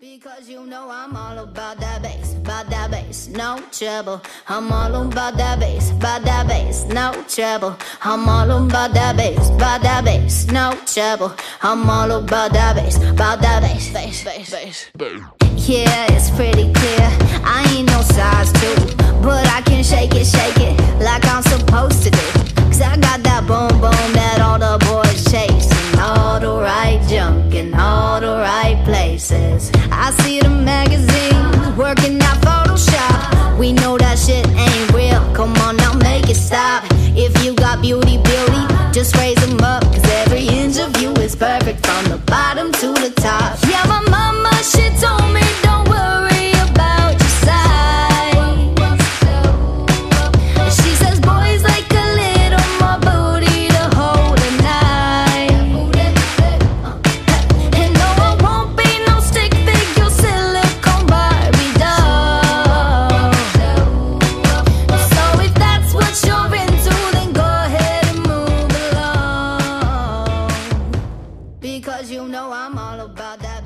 Because you know I'm all about that bass, about that bass, no trouble. I'm all about that bass, about that bass, no trouble. I'm all about that bass, about that bass, no trouble. I'm all about that bass, about that bass, bass, bass, bass. Yeah, it's pretty clear. I ain't no size two, but I can shake it, shake it like I'm supposed to do. Cause I got that boom boom places. I see the magazines working out Photoshop. We know that shit ain't real. Come on now, make it stop. If you got beauty, beauty, just raise them up. Cause every inch of you is perfect from the bottom to the top. Because you know I'm all about that